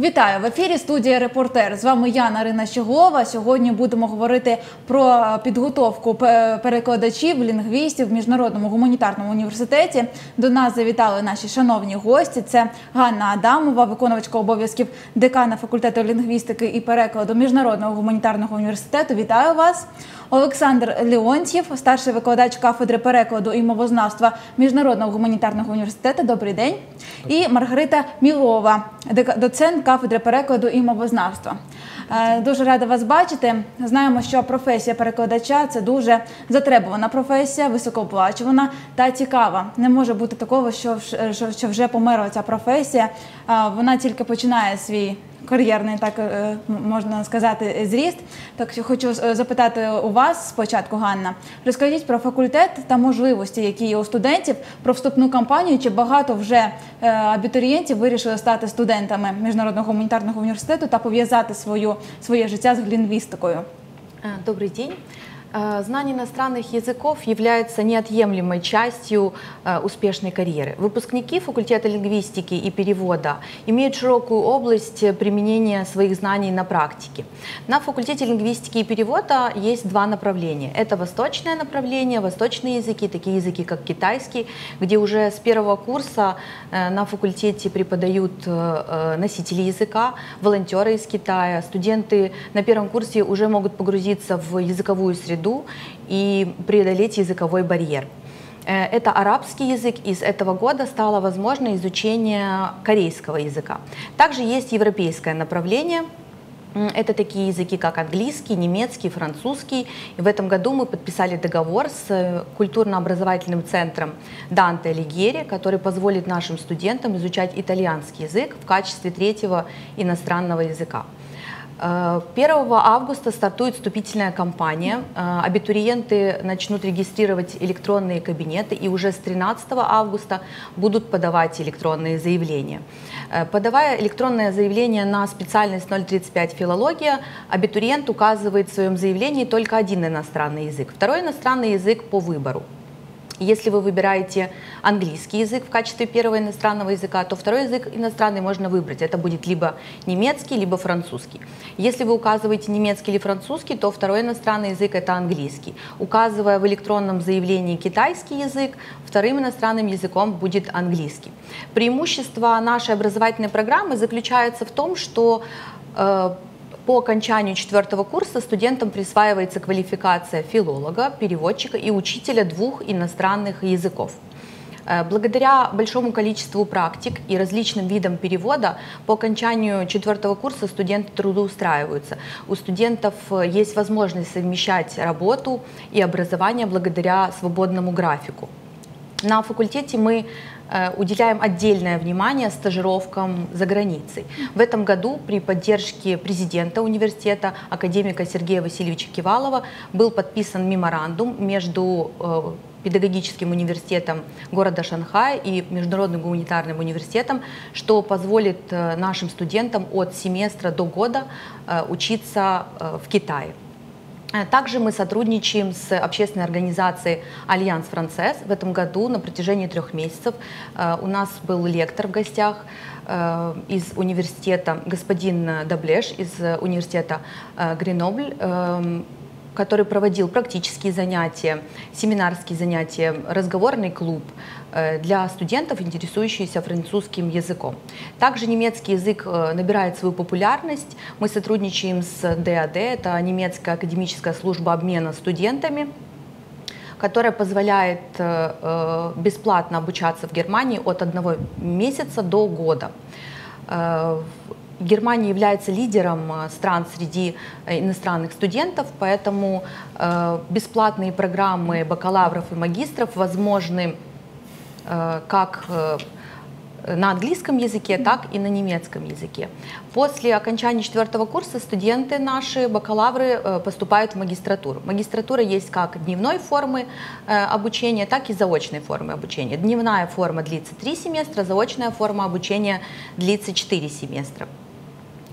Вітаю в ефірі. Студія Репортер. З вами я, Нарина Щеглова. Сьогодні будемо говорити про підготовку перекладачів, лінгвістів в міжнародному гуманітарному університеті. До нас завітали наші шановні гості. Це Ганна Адамова, виконувачка обов'язків декана факультету лінгвістики і перекладу міжнародного гуманітарного університету. Вітаю вас. Олександр Леонтьєв, старший викладач кафедри перекладу і мовознавства Міжнародного гуманітарного університету. Добрий день. І Маргарита Мілова, доцент кафедри перекладу і мовознавства. Е, Дуже рада вас бачити. Знаємо, що професія перекладача це дуже затребувана професія, високооплачувана та цікава. Не може бути такого, що вже померла ця професія. Вона тільки починає свій кар'єрний, так е, можна сказати, зріст. Так хочу е, запитати у вас спочатку, Ганна. Розкажіть про факультет та можливості, які є у студентів, про вступну кампанію. Чи багато вже е, абітурієнтів вирішили стати студентами міжнародного гуманітарного університету та пов'язати своє життя з лінгвістикою? Добрий день. Э, Знание иностранных языков является неотъемлемой частью э, успешной карьеры. Выпускники факультета лингвистики и перевода имеют широкую область э, применения своих знаний на практике. На факультете лингвистики и перевода есть два направления. Это восточное направление, восточные языки, такие языки, как китайский, где уже с первого курса на факультете преподают носители языка, волонтеры из Китая. Студенты на первом курсе уже могут погрузиться в языковую среду и преодолеть языковой барьер. Э, Это арабский язык, и с этого года стало возможно изучение корейского языка. Также есть европейское направление, Это такие языки, как английский, немецкий, французский. И в этом году мы подписали договор с э, культурно-образовательным центром Данте Алигьери, который позволит нашим студентам изучать итальянский язык в качестве третьего иностранного языка. Э, 1 августа стартует вступительная кампания. Э, Абитуриенты начнут регистрировать электронные кабинеты и уже с 13 августа будут подавать электронные заявления. Э, Подавая электронное заявление на специальность 035 филология, абитуриент указывает в своем заявлении только один иностранный язык. Второй иностранный язык по выбору. Если вы выбираете английский язык в качестве первого иностранного языка, то второй язык иностранный можно выбрать. Это будет либо немецкий, либо французский. Если вы указываете немецкий или французский, то второй иностранный язык это английский. Указывая в электронном заявлении китайский язык, вторым иностранным языком будет английский. Преимущество нашей образовательной программы заключается в том, что э, по окончанию четвертого курса студентам присваивается квалификация филолога, переводчика и учителя двух иностранных языков. Э, Благодаря большому количеству практик и различным видам перевода по окончанию четвертого курса студенты трудоустраиваются. У студентов э, есть возможность совмещать работу и образование благодаря свободному графику. На факультете мы уделяем отдельное внимание стажировкам за границей. В этом году при поддержке президента университета, академика Сергея Васильевича Кивалова, был подписан меморандум между э, педагогическим университетом города Шанхая и Международным гуманитарным университетом, что позволит э, нашим студентам от семестра до года э, учиться э, в Китае. Э, Также мы сотрудничаем с общественной организацией Alliance Française. В этом году на протяжении трех месяцев э, у нас был лектор в гостях э, из университета, господин Даблеш из университета Гренобль, эм, который проводил практические занятия, семинарские занятия, разговорный клуб э, для студентов, интересующихся французским языком. Также немецкий язык э, набирает свою популярность. Мы сотрудничаем с ДАД, это немецкая академическая служба обмена студентами которая позволяет э, бесплатно обучаться в Германии от одного месяца до года. Германия является лидером э, стран среди э, иностранных студентов, поэтому э, бесплатные программы бакалавров и магистров возможны как на английском языке, так и на немецком языке. После окончания четвертого курса студенты наши, бакалавры, поступают в магистратуру. Магистратура есть как дневной формы обучения, так и заочной формы обучения. Дневная форма длится 3 семестра, заочная форма обучения длится 4 семестра.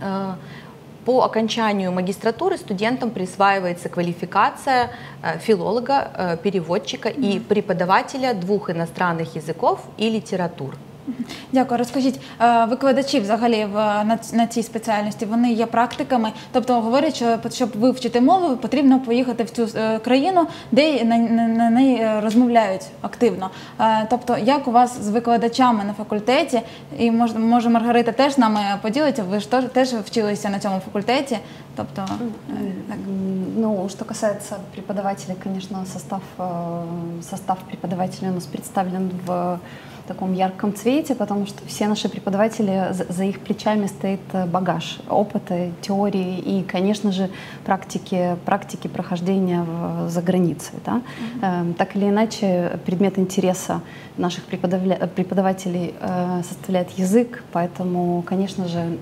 Э, По окончанию магистратуры студентам присваивается квалификация э, филолога, э, переводчика и преподавателя двух иностранных языков и литератур. Дякую. Розкажіть, е, викладачі взагалі на, цій спеціальності вони є практиками, тобто говорять, що щоб вивчити мову, потрібно поїхати в цю е, країну, де на, неї е, розмовляють активно. Тобто, як у вас з викладачами на факультеті, і може, Маргарита теж нами поділиться, ви ж теж, вчилися на цьому факультеті. Тобто, так. Ну, что касается преподавателей, конечно, состав, э, состав у нас представлен в таком ярком цвете, потому что все наши преподаватели, за, их плечами стоит э, багаж опыта, теории и, конечно же, практики, практики прохождения в- за границей. Да? Эм, Так или иначе, предмет интереса наших преподавля- преподавателей э, составляет язык, поэтому, конечно же,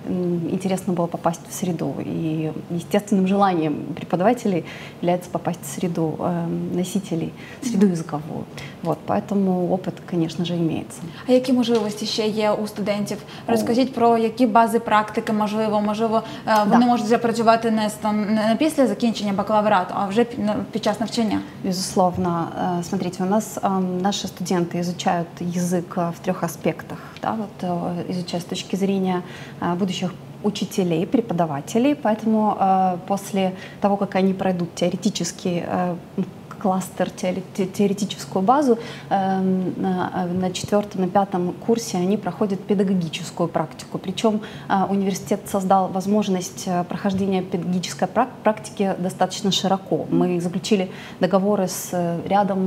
интересно было попасть в среду. И естественным желанием преподавателей является попасть в среду э, носителей, среду языковую. Вот, поэтому опыт, конечно же, имеется. А які можливості ще є у студентів? Розкажіть про які бази практики можливо, можливо, е, вони Да. можуть вже працювати не з- там не після закінчення бакалаврату, а вже пі- на- під час навчання. Безусловно, Э, смотрите, у нас эм, наши студенты изучают язык э, в трех аспектах. Да, вот, э, изучают с точки зрения э, будущих учителей, преподавателей, поэтому э, после того, как они пройдут теоретический э, кластер, теоре- те- теоретическую базу, эм, на на четвертом, на пятом курсе они проходят педагогическую практику. Причем э, университет создал возможность э, прохождения педагогической прак- практики достаточно широко. Мы заключили договоры с э, рядом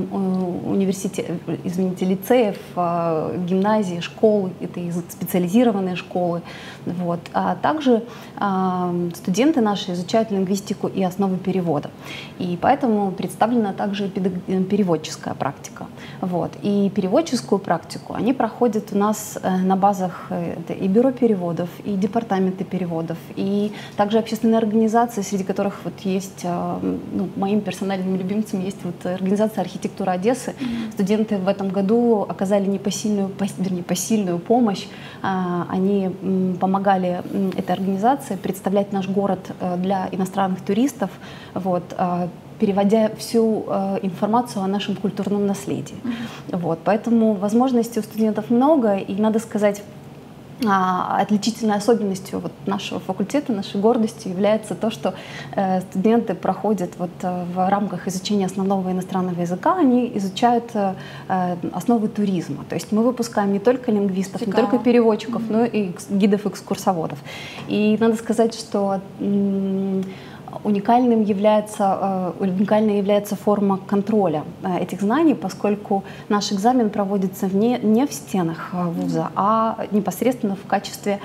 университетов, извините, лицеев, э, гимназий, школ, это язык- специализированные школы. Вот. А также э, студенты наши изучают лингвистику и основы перевода. И поэтому представлена также педаг- э, переводческая практика. Вот. И переводческую практику они проходят у нас э, на базах э, и бюро переводов, и департаменты переводов, и также общественные организации, среди которых вот есть, ну, моим персональным любимцем есть вот организация архитектура Одессы. Студенты в этом году оказали непосильную, пос- вернее, посильную помощь. А, Они помогали этой организации представлять наш город для иностранных туристов. Вот, а, переводя всю э, информацию о нашем культурном наследии. Вот, поэтому возможностей у студентов много, и надо сказать, а, отличительной особенностью вот нашего факультета, нашей гордостью является то, что э, студенты проходят вот, э, в рамках изучения основного иностранного языка, они изучают э, э, основы туризма. То есть мы выпускаем не только лингвистов, не Цикаво. только переводчиков, но и экс- гидов-экскурсоводов. И надо сказать, что м, уникальным является, э, уникальной является форма контроля э, этих знаний, поскольку наш экзамен проводится вне, не в стенах э, вуза, а непосредственно в качестве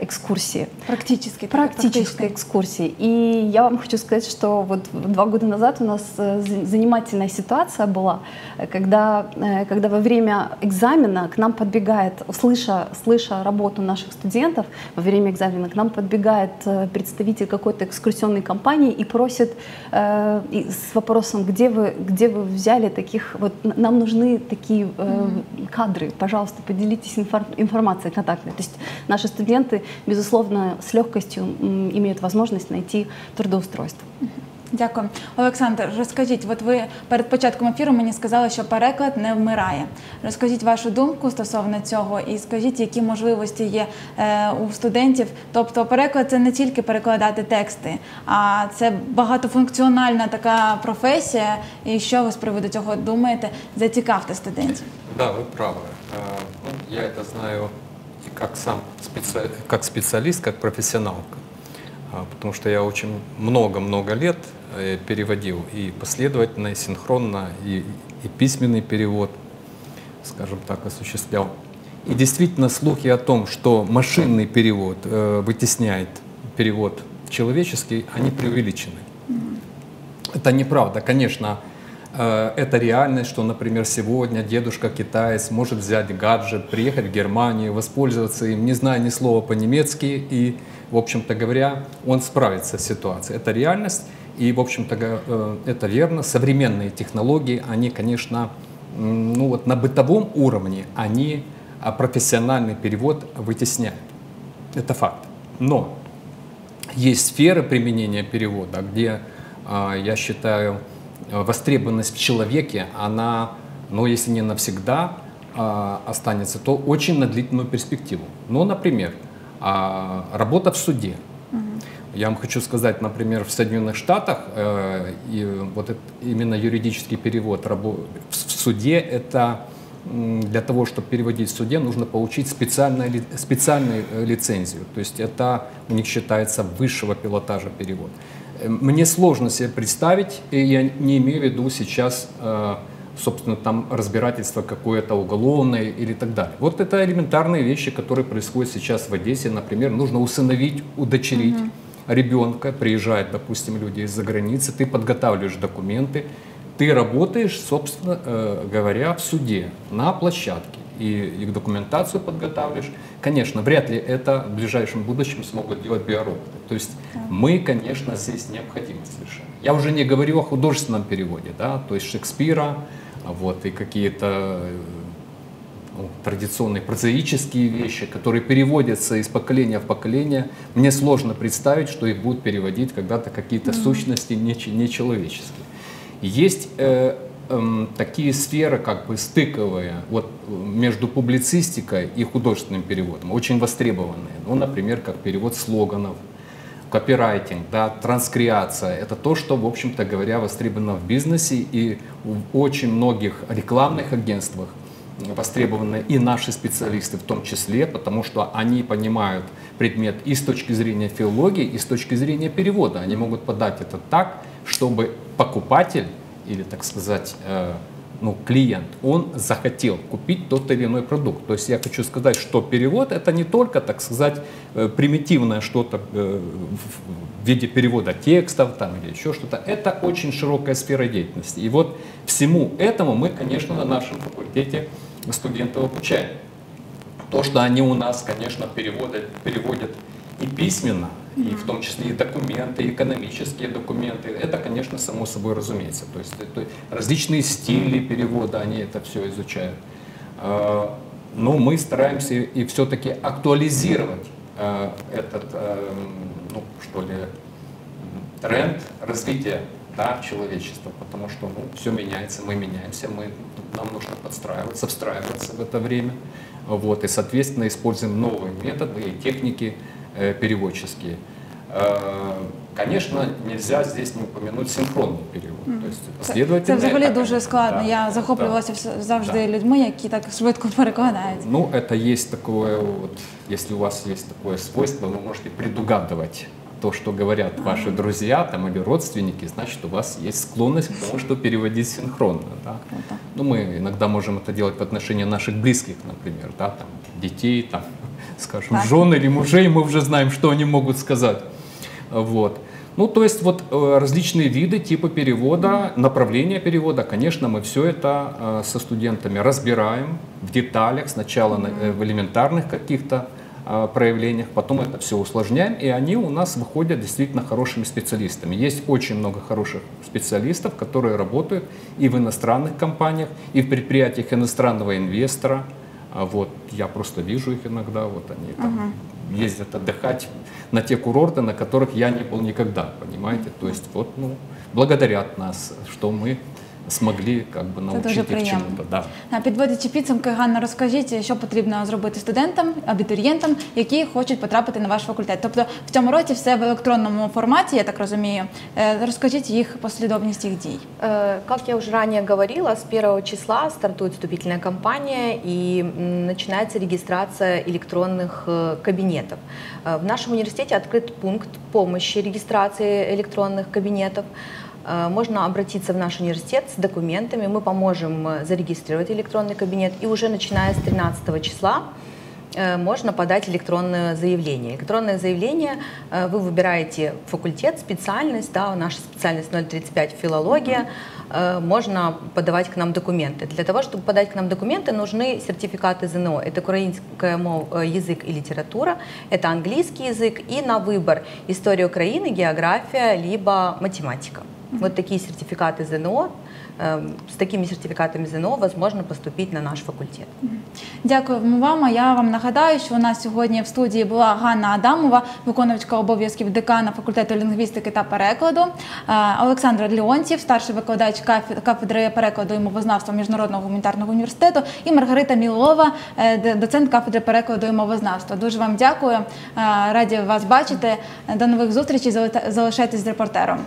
экскурсии. Практически. Практической экскурсии. И я вам хочу сказать, что вот два года назад у нас за- занимательная ситуация была, когда, когда во время экзамена к нам подбегает, слыша, слыша работу наших студентов, во время экзамена к нам подбегает представитель какой-то экскурсионной компании и просит э, и с вопросом, где вы, где вы взяли таких, вот нам нужны такие э, кадры, пожалуйста, поделитесь инфор- информацией контактной. То есть наши студенты, безусловно, с легкостью имеют возможность найти трудоустройство. Дякую. Олександр, розкажіть, от ви перед початком ефіру мені сказали, що переклад не вмирає. Розкажіть вашу думку стосовно цього і скажіть, які можливості є е, у студентів. Тобто, переклад це не тільки перекладати тексти, а це багатофункціональна така професія. І що ви з приводу цього думаєте? Зацікавте студентів. Да, вы правы. Э, ну, Я это знаю и как сам специ- как специалист, как профессионал. А, Потому что я очень много-много лет э, переводил и последовательно, и синхронно, и, и письменный перевод, скажем так, осуществлял. И действительно слухи о том, что машинный перевод э, вытесняет перевод человеческий, они преувеличены. Это неправда. Конечно, э, это реальность, что, например, сегодня дедушка китаец может взять гаджет, приехать в Германию, воспользоваться им, не зная ни слова по-немецки, и, в общем-то говоря, он справится с ситуацией. Это реальность, и, в общем-то, э, это верно. Современные технологии, они, конечно, ну вот на бытовом уровне, они а, профессиональный перевод вытесняют. Это факт. Но есть сферы применения перевода, где, а, я считаю, э, востребованность в человеке, она, ну, если не навсегда, а, останется, то очень на длительную перспективу. Ну, например, работа в суде. Я вам хочу сказать, например, в Соединенных Штатах э, и вот это, именно юридический перевод рабо- в, в суде это для того, чтобы переводить в суде, нужно получить специальную, специальную э, лицензию. То есть это у них считается высшего пилотажа перевод. Э, Мне сложно себе представить, и я не имею в виду сейчас, э, собственно, там разбирательство какое-то уголовное или так далее. Вот это элементарные вещи, которые происходят сейчас в Одессе. Например, нужно усыновить, удочерить ребенка, приезжают, допустим, люди из-за границы, ты подготавливаешь документы, ты работаешь, собственно э, говоря, в суде, на площадке, и, и документацию подготавливаешь. Конечно, вряд ли это в ближайшем будущем смогут делать биороботы. То есть мы, конечно, здесь необходимы совершенно. Я уже не говорю о художественном переводе, да, то есть Шекспира, вот, и какие-то э, традиционные прозаические вещи, которые переводятся из поколения в поколение, мне сложно представить, что их будут переводить когда-то какие-то сущности нече- нечеловеческие. Есть э, эм, такие сферы, как бы стыковые, вот между публицистикой и художественным переводом, очень востребованные. Ну, например, как перевод слоганов, копирайтинг, да, транскреация. Это то, что, в общем-то говоря, востребовано в бизнесе и в очень многих рекламных агентствах востребованы и наши специалисты в том числе, потому что они понимают предмет и с точки зрения филологии, и с точки зрения перевода. Они могут подать это так, чтобы покупатель или, так сказать, э, ну, клиент, он захотел купить тот или иной продукт. То есть я хочу сказать, что перевод это не только, так сказать, э, примитивное что-то э, в виде перевода текстов там, или еще что-то. Это очень широкая сфера деятельности. И вот всему этому мы, конечно, на нашем факультете студентов обучаем. То, что они у нас, конечно, переводят, переводят и письменно, и в том числе и документы, и экономические документы, это, конечно, само собой разумеется. То есть это различные стили перевода, они это все изучают. А, Но мы стараемся и все-таки актуализировать а, этот, а, ну, что ли, тренд развития да, человечества, потому что ну, все меняется, мы меняемся, мы, нам нужно подстраиваться, встраиваться в это время. Вот, и, соответственно, используем новые методы и техники э, переводческие. Э, Конечно, нельзя здесь не упомянуть синхронный перевод. То есть Це, последовательно. це взагалі это, дуже складно. да, Я да, захоплювалася да. завжди людьми, які так швидко перекладають. Ну, это есть такое вот, если у вас есть такое свойство, вы можете предугадывать то, что говорят ваши друзья там, или родственники, значит, у вас есть склонность к тому, что переводить синхронно. Да? Круто. Ну, мы иногда можем это делать в отношении наших близких, например, да, там, детей, там, скажем, Так. жен или мужей, мы уже знаем, что они могут сказать. Вот. Ну, то есть вот э, различные виды, типы перевода, направления перевода, конечно, мы все это э, со студентами разбираем в деталях, сначала на- э, в элементарных каких-то проявлениях, потом это все усложняем, и они у нас выходят действительно хорошими специалистами. Есть очень много хороших специалистов, которые работают и в иностранных компаниях, и в предприятиях иностранного инвестора. А Вот, я просто вижу их иногда, вот они там ездят отдыхать на те курорты, на которых я не был никогда, понимаете? То есть вот, ну, благодарят нас, что мы смогли как бы дуже научить их приємно. чему-то. Да. А Підводячи підсумки, Ганна, розкажіть, що потрібно зробити студентам, абітурієнтам, які хочуть потрапити на ваш факультет. Тобто в цьому році все в електронному форматі, я так розумію. Е, Розкажіть їх послідовність їх дій. Э, Как я уже ранее говорила, с 1 числа стартует вступительная кампания и м, начинается регистрация электронных э, кабинетов. Э, В нашем университете открыт пункт помощи регистрации электронных кабинетов. Э, Можно обратиться в наш университет с документами, мы поможем э, зарегистрировать электронный кабинет. И уже начиная с 13 числа э, можно подать электронное заявление. Электронное заявление вы выбираете факультет, специальность, да, наша специальность 035 филология, можно подавать к нам документы. Для того, чтобы подать к нам документы, нужны сертификаты ЗНО. Это э, язык и литература, это английский язык и на выбор история Украины, география, либо математика. Вот такие сертификаты ЗНО э, с такими сертификатами ЗНО возможно поступить на наш факультет. Дякуємо вам. А я вам нагадаю, що у нас сьогодні в студії була Ганна Адамова, виконувачка обов'язків декана факультету лінгвістики та перекладу, е, Олександр Леонтів, старший викладач каф- кафедри перекладу і мовознавства Міжнародного гуманітарного університету, і Маргарита Мілова, е, доцент кафедри перекладу і мовознавства. Дуже вам дякую. Е, Раді вас бачити. До нових зустрічей. Залишайтесь з репортером.